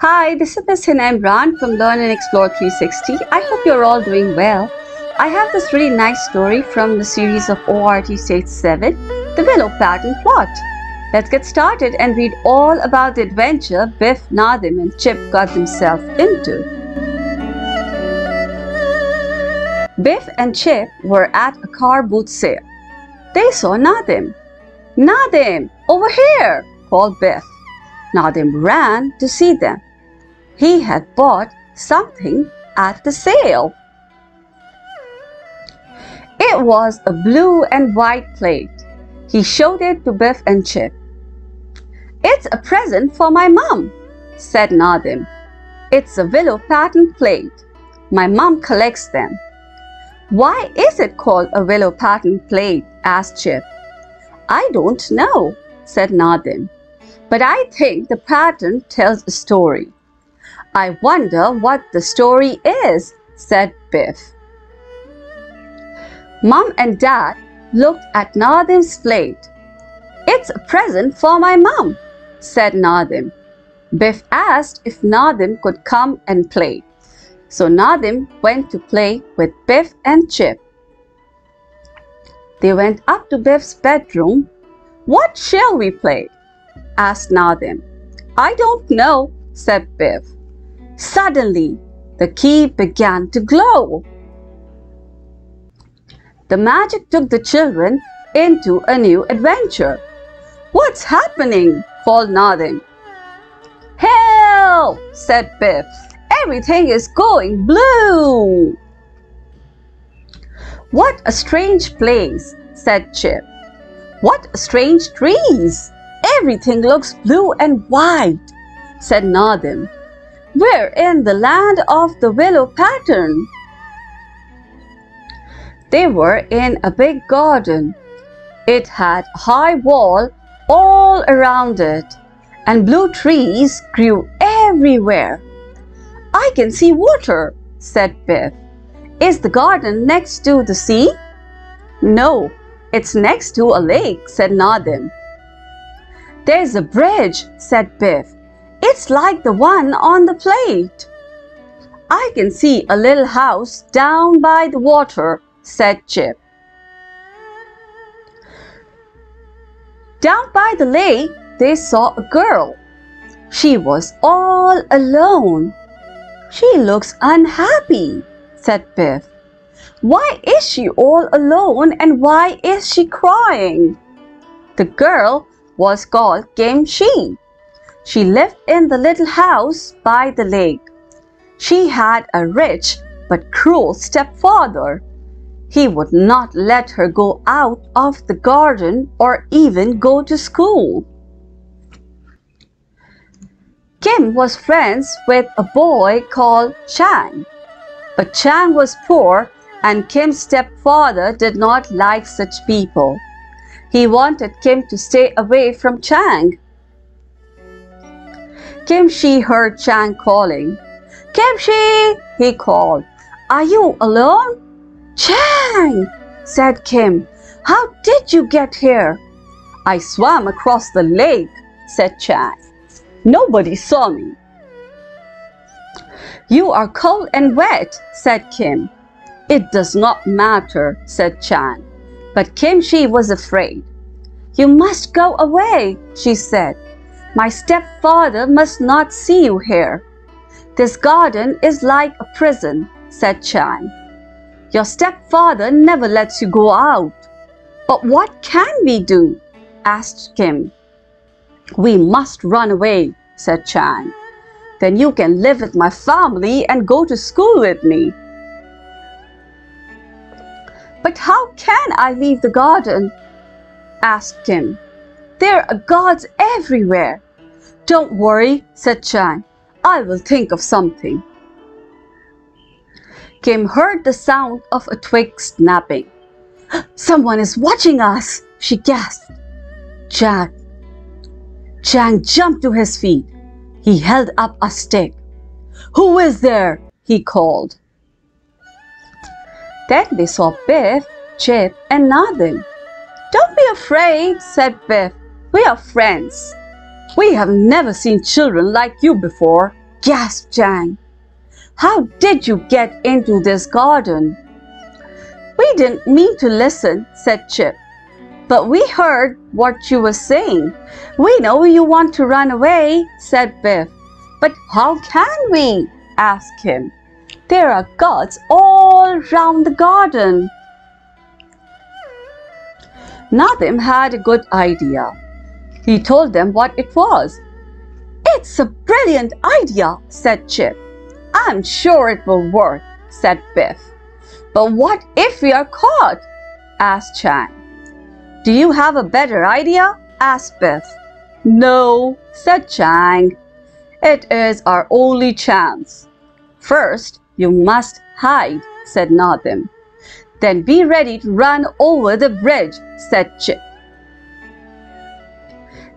Hi, this is Ms. Hina Imran from Learn and Explore 360. I hope you're all doing well. I have this really nice story from the series of ORT Stage 7, The Willow Pattern Plot. Let's get started and read all about the adventure Biff, Nadim and Chip got themselves into. Biff and Chip were at a car boot sale. They saw Nadim. Nadim, over here, called Biff. Nadim ran to see them. He had bought something at the sale. It was a blue and white plate. He showed it to Biff and Chip. It's a present for my mum, said Nadim. It's a willow pattern plate. My mum collects them. Why is it called a willow pattern plate? asked Chip. I don't know, said Nadim. But I think the pattern tells a story. I wonder what the story is, said Biff. Mom and Dad looked at Nadim's plate. It's a present for my mom, said Nadim. Biff asked if Nadim could come and play. So Nadim went to play with Biff and Chip. They went up to Biff's bedroom. What shall we play? asked Nadim. I don't know, said Biff. Suddenly, the key began to glow. The magic took the children into a new adventure. What's happening? called Nadim. Help! said Biff. Everything is going blue. What a strange place, said Chip. What strange trees! Everything looks blue and white, said Nadim. We're in the land of the willow pattern. They were in a big garden. It had a high wall all around it, and blue trees grew everywhere. I can see water, said Biff. Is the garden next to the sea? No, it's next to a lake, said Nadim. There's a bridge, said Biff. It's like the one on the plate. I can see a little house down by the water, said Chip. Down by the lake, they saw a girl. She was all alone. She looks unhappy, said Biff. Why is she all alone and why is she crying? The girl was called Kim Shi. She lived in the little house by the lake. She had a rich but cruel stepfather. He would not let her go out of the garden or even go to school. Kim was friends with a boy called Chang. But Chang was poor and Kim's stepfather did not like such people. He wanted Kim to stay away from Chang. Kim Shi heard Chang calling. Kim Shi, he called. Are you alone? Chang, said Kim. How did you get here? I swam across the lake, said Chang. Nobody saw me. You are cold and wet, said Kim. It does not matter, said Chang. But Kim Shi was afraid. You must go away, she said. My stepfather must not see you here. This garden is like a prison, said Chang. Your stepfather never lets you go out. But what can we do? asked Kim. We must run away, said Chang. Then you can live with my family and go to school with me. But how can I leave the garden? asked Kim. There are gods everywhere. Don't worry, said Chang. I will think of something. Kim heard the sound of a twig snapping. Someone is watching us, she gasped. Chang. Chang jumped to his feet. He held up a stick. Who is there? he called. Then they saw Biff, Chip, and Nadim. Don't be afraid, said Biff. We are friends. We have never seen children like you before. gasped Chang. How did you get into this garden? We didn't mean to listen, said Chip. But we heard what you were saying. We know you want to run away, said Biff. But how can we? asked Kim. There are gods all round the garden. Nadim had a good idea. He told them what it was. It's a brilliant idea, said Chip. I'm sure it will work, said Biff. But what if we are caught? asked Chang. Do you have a better idea? asked Biff. No, said Chang. It is our only chance. First, you must hide, said Nadim. Then be ready to run over the bridge, said Chip.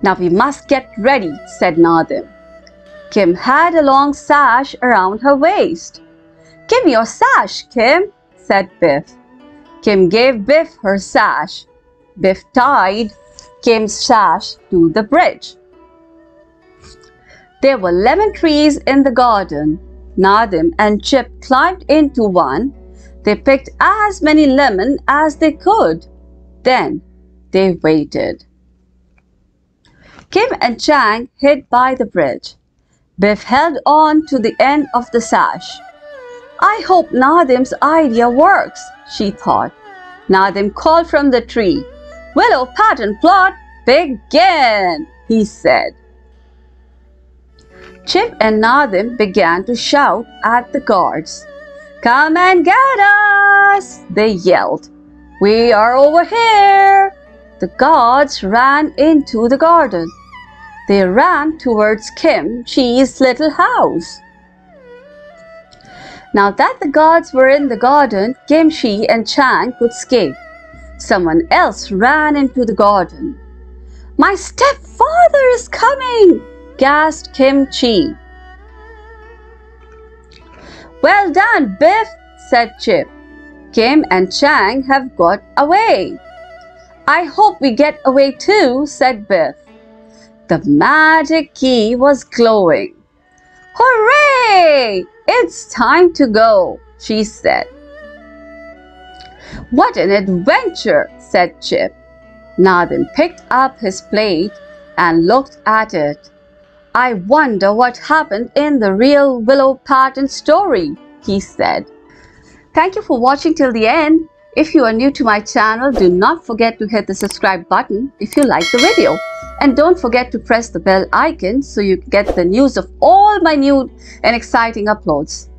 Now we must get ready, said Nadim. Kim had a long sash around her waist. Give me your sash, Kim, said Biff. Kim gave Biff her sash. Biff tied Kim's sash to the bridge. There were lemon trees in the garden. Nadim and Chip climbed into one they picked as many lemons as they could. Then they waited. Kim and Chang hid by the bridge. Biff held on to the end of the sash. I hope Nadim's idea works, she thought. Nadim called from the tree. Willow pattern plot, begin, he said. Chip and Nadim began to shout at the guards. Come and get us! They yelled. We are over here! The guards ran into the garden. They ran towards Kim Shi's little house. Now that the guards were in the garden, Kim Shi and Chang could escape. Someone else ran into the garden. My stepfather is coming! gasped Kim Shi. Well done, Biff, said Chip. Kim and Chang have got away. I hope we get away too, said Biff. The magic key was glowing. Hooray! It's time to go, she said. What an adventure, said Chip. Nadim picked up his plate and looked at it. I wonder what happened in the real Willow Pattern story, he said. Thank you for watching till the end. If you are new to my channel, do not forget to hit the subscribe button if you like the video. And don't forget to press the bell icon so you get the news of all my new and exciting uploads.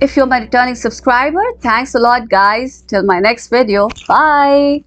If you're my returning subscriber, thanks a lot guys. Till my next video. Bye.